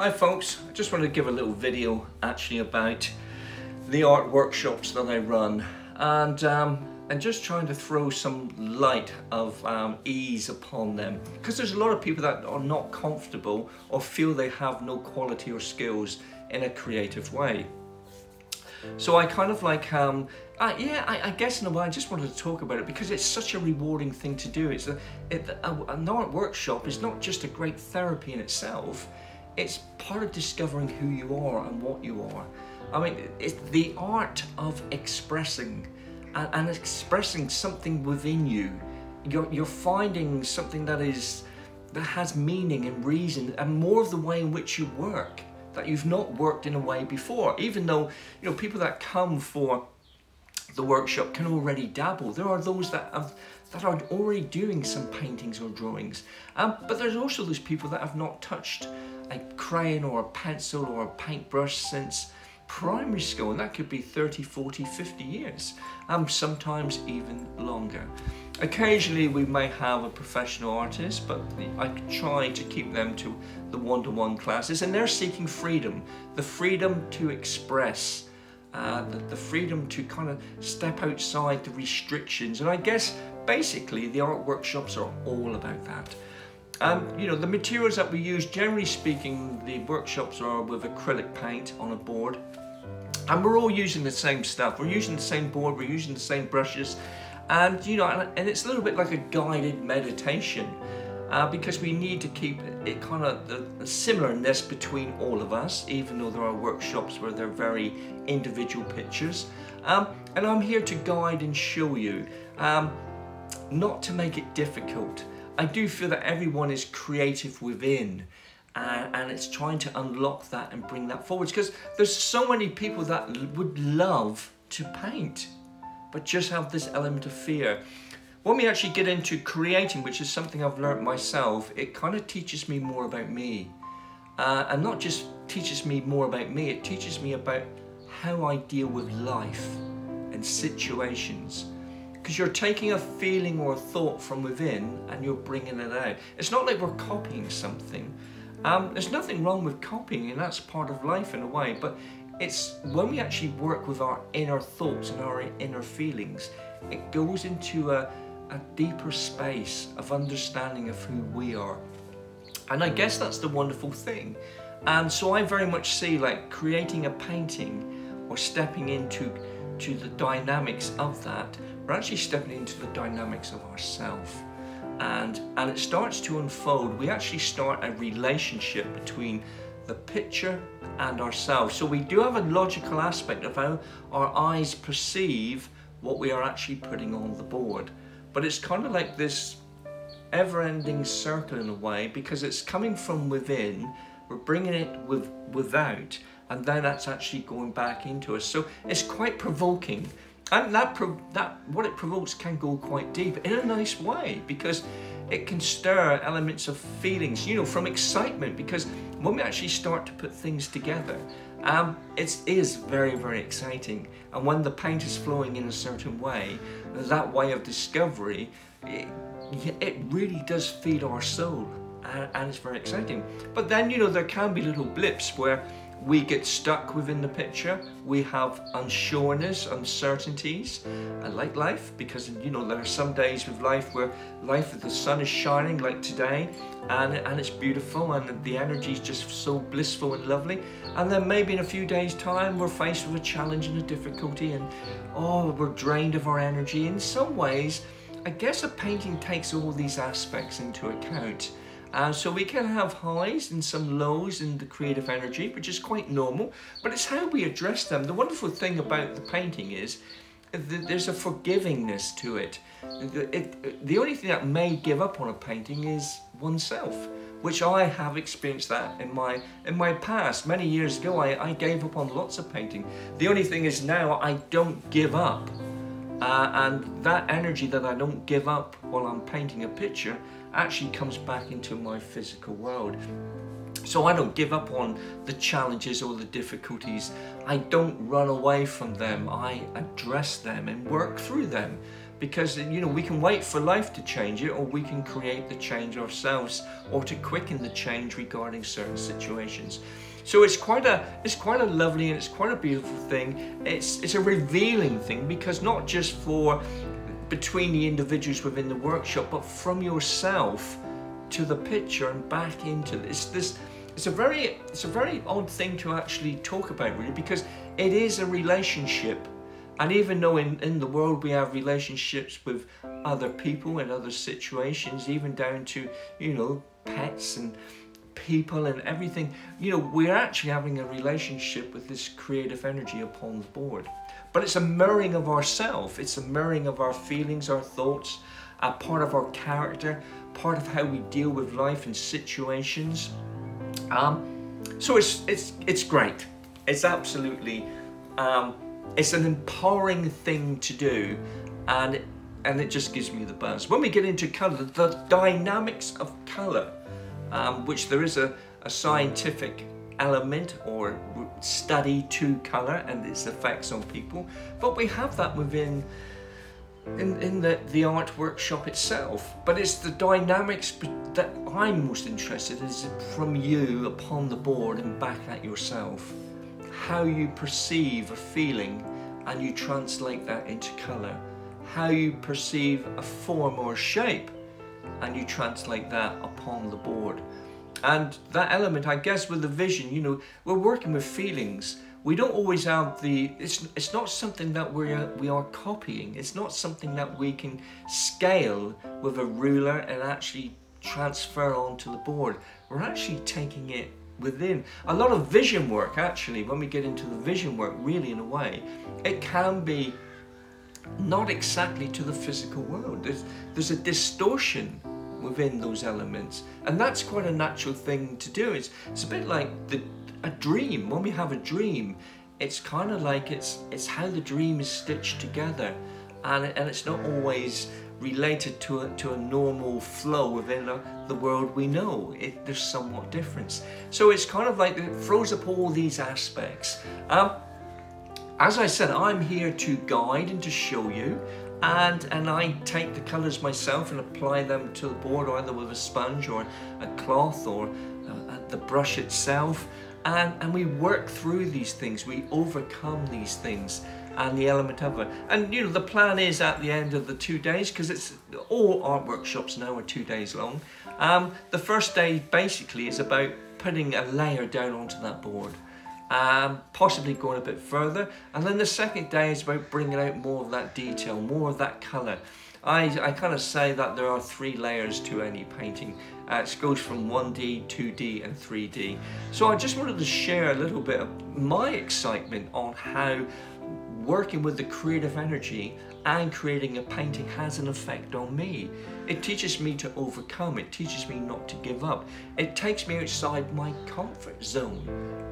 Hi folks, I just wanted to give a little video actually about the art workshops that I run and um, and just trying to throw some light of um, ease upon them because there's a lot of people that are not comfortable or feel they have no quality or skills in a creative way. So I kind of like, um, uh, yeah, I, I, guess in a way I just wanted to talk about it because it's such a rewarding thing to do. It's a, it, a, an art workshop is not just a great therapy in itself, it's part of discovering who you are and what you are. I mean, it's the art of expressing and, and expressing something within you. You're, you're finding something that is that has meaning and reason and more of the way in which you work that you've not worked in a way before even though you know people that come for the workshop can already dabble there are those that have that are already doing some paintings or drawings um, but there's also those people that have not touched a crayon or a pencil or a paintbrush since primary school, and that could be 30, 40, 50 years, um, sometimes even longer. Occasionally we may have a professional artist, but I try to keep them to the one-to-one -one classes, and they're seeking freedom, the freedom to express, uh, the, the freedom to kind of step outside the restrictions, and I guess basically the art workshops are all about that. Um, you know, the materials that we use, generally speaking, the workshops are with acrylic paint on a board. And we're all using the same stuff. We're using the same board, we're using the same brushes. And, you know, and it's a little bit like a guided meditation. Uh, because we need to keep it kind of similarness between all of us, even though there are workshops where they're very individual pictures. Um, and I'm here to guide and show you, um, not to make it difficult, I do feel that everyone is creative within and, and it's trying to unlock that and bring that forward because there's so many people that would love to paint but just have this element of fear. When we actually get into creating, which is something I've learned myself, it kind of teaches me more about me. Uh, and not just teaches me more about me, it teaches me about how I deal with life and situations because you're taking a feeling or a thought from within and you're bringing it out. It's not like we're copying something. Um, there's nothing wrong with copying and that's part of life in a way, but it's when we actually work with our inner thoughts and our inner feelings, it goes into a, a deeper space of understanding of who we are. And I guess that's the wonderful thing. And so I very much see like creating a painting or stepping into to the dynamics of that we're actually stepping into the dynamics of ourselves. And, and it starts to unfold. We actually start a relationship between the picture and ourselves. So we do have a logical aspect of how our eyes perceive what we are actually putting on the board. But it's kind of like this ever-ending circle in a way because it's coming from within, we're bringing it with, without, and then that's actually going back into us. So it's quite provoking and that, that what it provokes can go quite deep in a nice way because it can stir elements of feelings, you know, from excitement because when we actually start to put things together, um, it is very, very exciting. And when the paint is flowing in a certain way, that way of discovery, it, it really does feed our soul and, and it's very exciting. But then, you know, there can be little blips where we get stuck within the picture. We have unsureness, uncertainties. I like life because you know there are some days with life where life the sun is shining like today and, and it's beautiful and the energy is just so blissful and lovely. And then maybe in a few days time we're faced with a challenge and a difficulty and oh we're drained of our energy. In some ways I guess a painting takes all these aspects into account uh, so we can have highs and some lows in the creative energy, which is quite normal, but it's how we address them. The wonderful thing about the painting is that there's a forgivingness to it. It. The only thing that may give up on a painting is oneself, which I have experienced that in my in my past. Many years ago, I, I gave up on lots of painting. The only thing is now I don't give up. Uh, and that energy that I don't give up while I'm painting a picture actually comes back into my physical world. So I don't give up on the challenges or the difficulties. I don't run away from them. I address them and work through them because you know we can wait for life to change it or we can create the change ourselves or to quicken the change regarding certain situations so it's quite a it's quite a lovely and it's quite a beautiful thing. It's it's a revealing thing because not just for between the individuals within the workshop but from yourself to the picture and back into this this it's a very it's a very odd thing to actually talk about really because it is a relationship. And even though in, in the world we have relationships with other people and other situations, even down to, you know, pets and people and everything, you know, we're actually having a relationship with this creative energy upon the board. But it's a mirroring of ourself. It's a mirroring of our feelings, our thoughts, a part of our character, part of how we deal with life and situations. Um, so it's it's it's great. It's absolutely um, it's an empowering thing to do and and it just gives me the buzz. When we get into colour, the dynamics of colour, um, which there is a, a scientific element or study to colour and its effects on people, but we have that within in, in the, the art workshop itself. But it's the dynamics that I'm most interested in is from you upon the board and back at yourself how you perceive a feeling and you translate that into colour. How you perceive a form or shape and you translate that upon the board. And that element, I guess, with the vision, you know, we're working with feelings. We don't always have the, it's, it's not something that we're, we are copying. It's not something that we can scale with a ruler and actually transfer onto the board. We're actually taking it within. A lot of vision work, actually, when we get into the vision work, really in a way, it can be not exactly to the physical world. There's, there's a distortion within those elements. And that's quite a natural thing to do. It's, it's a bit like the, a dream. When we have a dream, it's kind of like it's, it's how the dream is stitched together. And, and it's not always related to a, to a normal flow within a, the world we know. It, there's somewhat difference. So it's kind of like it throws up all these aspects. Um, as I said, I'm here to guide and to show you and and I take the colours myself and apply them to the board either with a sponge or a cloth or uh, the brush itself and, and we work through these things, we overcome these things and the element of it. And you know, the plan is at the end of the two days, because it's all art workshops now are two days long. Um, the first day basically is about putting a layer down onto that board. Um, possibly going a bit further. And then the second day is about bringing out more of that detail more of that color I, I kind of say that there are three layers to any painting. Uh, it goes from 1D, 2D and 3D so I just wanted to share a little bit of my excitement on how working with the creative energy and creating a painting has an effect on me. It teaches me to overcome, it teaches me not to give up. It takes me outside my comfort zone.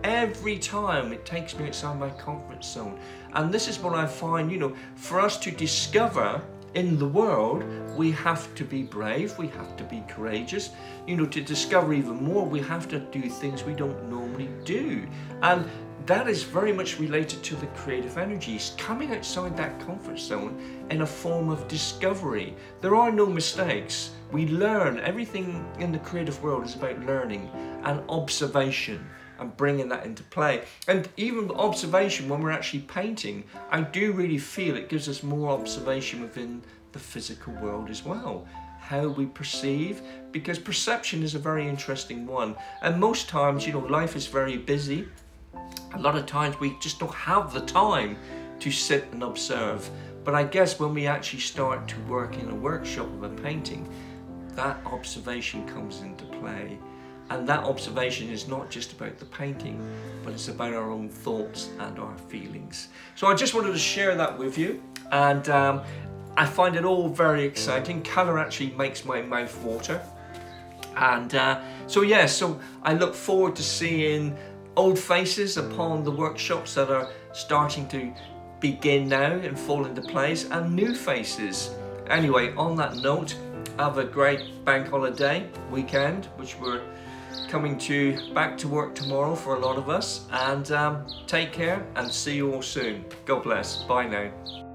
Every time it takes me outside my comfort zone. And this is what I find, you know, for us to discover in the world, we have to be brave, we have to be courageous. You know, to discover even more, we have to do things we don't normally do. And that is very much related to the creative energies, coming outside that comfort zone in a form of discovery. There are no mistakes. We learn. Everything in the creative world is about learning and observation and bringing that into play. And even observation, when we're actually painting, I do really feel it gives us more observation within the physical world as well how we perceive because perception is a very interesting one and most times you know life is very busy a lot of times we just don't have the time to sit and observe. But I guess when we actually start to work in a workshop of a painting, that observation comes into play. And that observation is not just about the painting, but it's about our own thoughts and our feelings. So I just wanted to share that with you. And um, I find it all very exciting. Colour actually makes my mouth water. And uh, so yeah, so I look forward to seeing old faces upon the workshops that are starting to begin now and fall into place and new faces. Anyway, on that note, have a great bank holiday weekend, which we're coming to back to work tomorrow for a lot of us. And um, take care and see you all soon. God bless. Bye now.